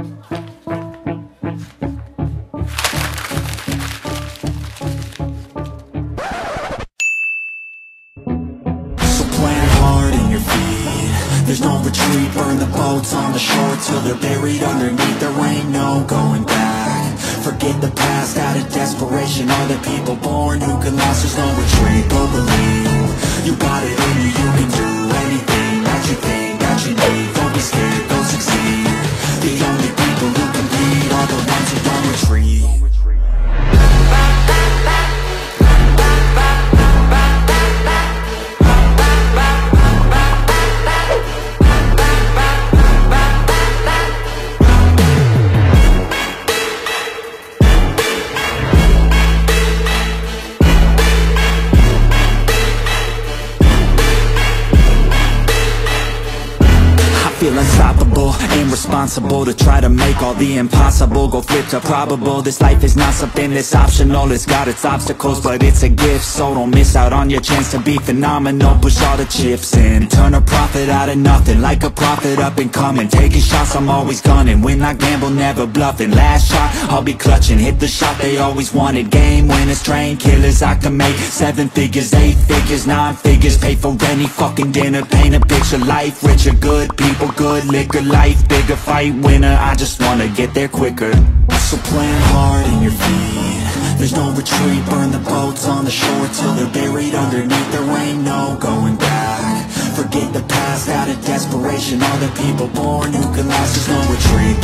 There's no retreat, burn the boats on the shore Till they're buried underneath, there ain't no going back. Forget the past. Out of desperation Are the people born who can last? There's no retreat, but believe. You got feel unstoppable and responsible to try to make all the impossible go flip to probable. This life is not something that's optional, it's got its obstacles but it's a gift. So don't miss out on your chance to be phenomenal, push all the chips in. Turn a profit out of nothing, like a prophet up and coming. Taking shots, I'm always gunning, when I gamble never bluffing. Last shot, I'll be clutching, hit the shot they always wanted Game. Winners, train killers, I can make seven figures, eight figures, nine figures. Pay for any fucking dinner, paint a picture. Life richer, good people, good liquor Life bigger, fight winner, I just wanna get there quicker. So plan hard in your feet. There's no retreat, burn the boats on the shore Till they're buried underneath, there ain't no going back. Forget the past, out of desperation Are the people born who can last. There's no retreat,